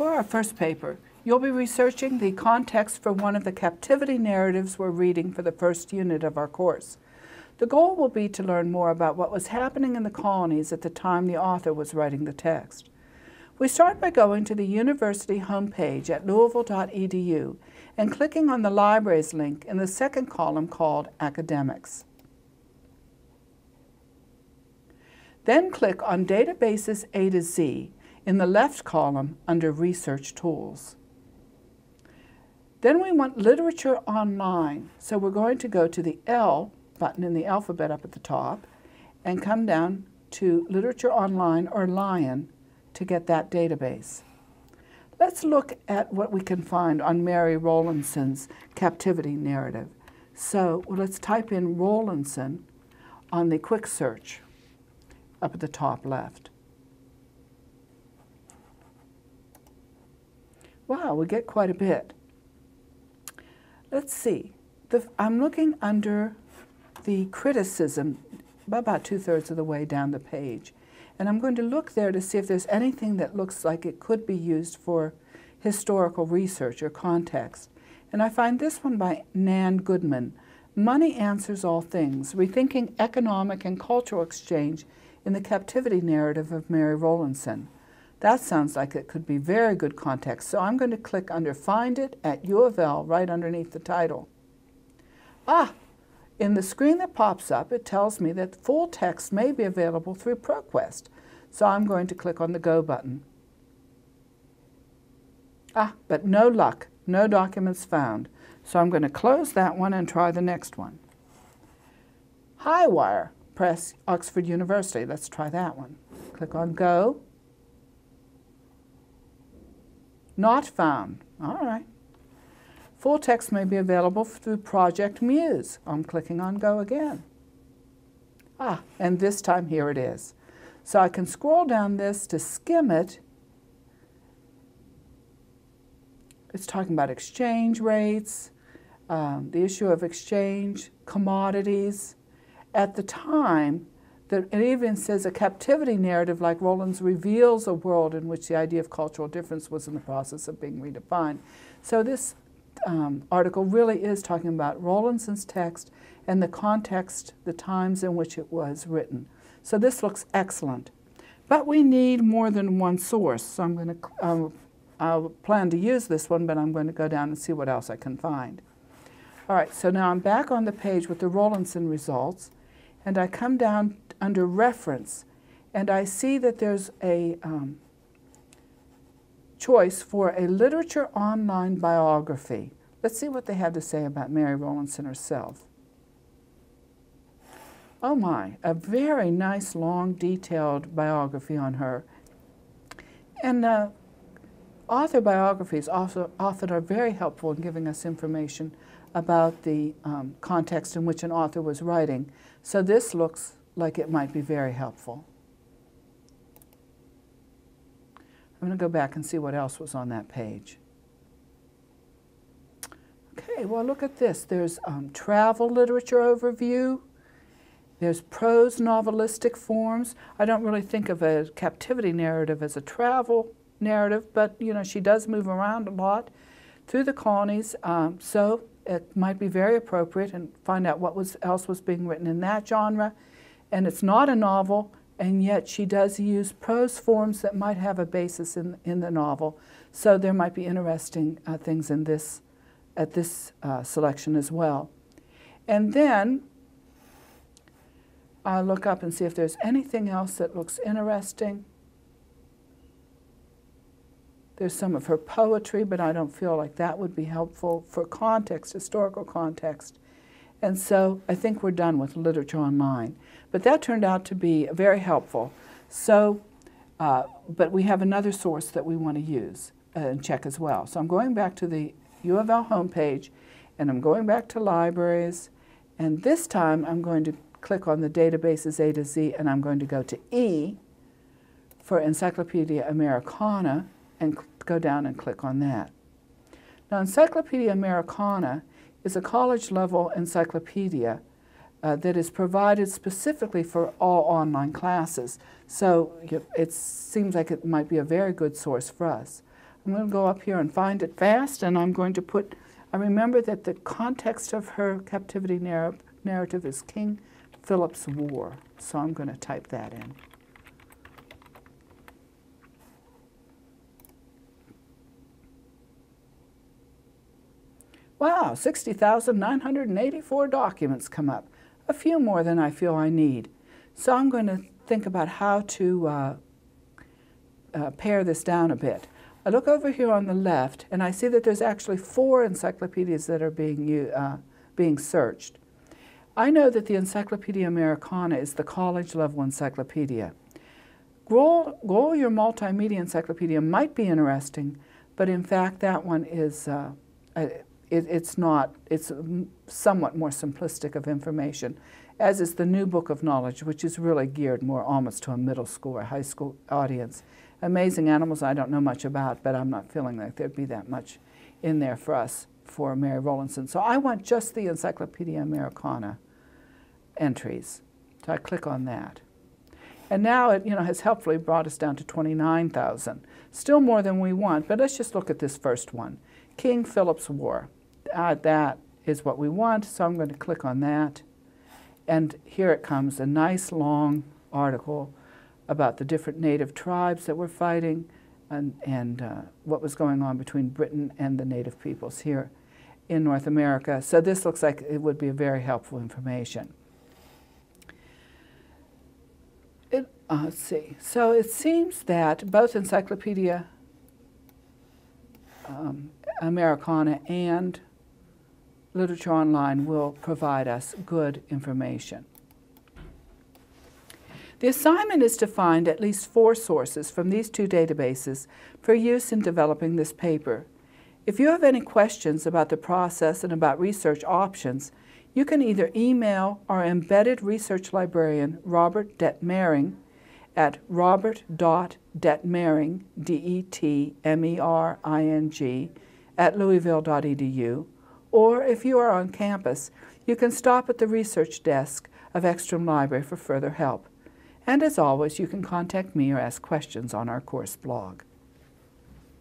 For our first paper, you'll be researching the context for one of the captivity narratives we're reading for the first unit of our course. The goal will be to learn more about what was happening in the colonies at the time the author was writing the text. We start by going to the university homepage at louisville.edu and clicking on the libraries link in the second column called Academics. Then click on Databases A to Z in the left column under Research Tools. Then we want Literature Online, so we're going to go to the L button in the alphabet up at the top and come down to Literature Online or LION to get that database. Let's look at what we can find on Mary Rowlandson's captivity narrative. So well, let's type in Rowlandson on the quick search up at the top left. Wow, we get quite a bit. Let's see. The, I'm looking under the criticism about two-thirds of the way down the page. And I'm going to look there to see if there's anything that looks like it could be used for historical research or context. And I find this one by Nan Goodman, Money Answers All Things, Rethinking Economic and Cultural Exchange in the Captivity Narrative of Mary Rowlandson. That sounds like it could be very good context, so I'm going to click under Find It at U of L right underneath the title. Ah, in the screen that pops up, it tells me that full text may be available through ProQuest. So I'm going to click on the Go button. Ah, but no luck, no documents found. So I'm going to close that one and try the next one. Highwire Press, Oxford University. Let's try that one. Click on Go. Not found. All right. Full text may be available through Project Muse. I'm clicking on Go again. Ah, and this time here it is. So I can scroll down this to skim it. It's talking about exchange rates, um, the issue of exchange, commodities. At the time, that it even says a captivity narrative like Rowland's reveals a world in which the idea of cultural difference was in the process of being redefined. So this um, article really is talking about Rowlandson's text and the context, the times in which it was written. So this looks excellent. But we need more than one source. So I'm going to, um, I'll plan to use this one, but I'm going to go down and see what else I can find. All right, so now I'm back on the page with the Rowlandson results, and I come down under reference, and I see that there's a um, choice for a literature online biography. Let's see what they have to say about Mary Rowlandson herself. Oh my, a very nice, long, detailed biography on her. And uh, author biographies also often are very helpful in giving us information about the um, context in which an author was writing. So this looks like it might be very helpful. I'm going to go back and see what else was on that page. Okay, well, look at this. There's um, travel literature overview. There's prose novelistic forms. I don't really think of a captivity narrative as a travel narrative, but, you know, she does move around a lot through the colonies, um, so it might be very appropriate and find out what was, else was being written in that genre. And it's not a novel, and yet she does use prose forms that might have a basis in, in the novel. So there might be interesting uh, things in this, at this uh, selection as well. And then I look up and see if there's anything else that looks interesting. There's some of her poetry, but I don't feel like that would be helpful for context, historical context. And so I think we're done with literature online. But that turned out to be very helpful. So, uh, but we have another source that we want to use uh, and check as well. So I'm going back to the U of L homepage, and I'm going back to libraries, and this time I'm going to click on the databases A to Z, and I'm going to go to E for Encyclopedia Americana, and go down and click on that. Now, Encyclopedia Americana is a college-level encyclopedia uh, that is provided specifically for all online classes. So it seems like it might be a very good source for us. I'm going to go up here and find it fast, and I'm going to put, I remember that the context of her captivity narr narrative is King Philip's War, so I'm going to type that in. Wow, 60,984 documents come up, a few more than I feel I need. So I'm going to think about how to uh, uh, pare this down a bit. I look over here on the left and I see that there's actually four encyclopedias that are being, uh, being searched. I know that the Encyclopedia Americana is the college level encyclopedia. Grolier your multimedia encyclopedia might be interesting, but in fact that one is, uh, it, it's not, it's somewhat more simplistic of information, as is the new book of knowledge, which is really geared more almost to a middle school or high school audience. Amazing Animals I don't know much about, but I'm not feeling like there'd be that much in there for us for Mary Rowlandson. So I want just the Encyclopedia Americana entries. So I click on that. And now it you know, has helpfully brought us down to 29,000. Still more than we want, but let's just look at this first one. King Philip's War. Uh, that is what we want, so I'm going to click on that. And here it comes, a nice long article about the different native tribes that were fighting and, and uh, what was going on between Britain and the native peoples here in North America. So this looks like it would be a very helpful information. It, uh, let's see. So it seems that both Encyclopedia um, Americana and Literature Online will provide us good information. The assignment is to find at least four sources from these two databases for use in developing this paper. If you have any questions about the process and about research options, you can either email our embedded research librarian, Robert Detmering, at robert.detmering, D-E-T-M-E-R-I-N-G, at louisville.edu, or if you are on campus, you can stop at the research desk of Ekstrom Library for further help. And as always, you can contact me or ask questions on our course blog.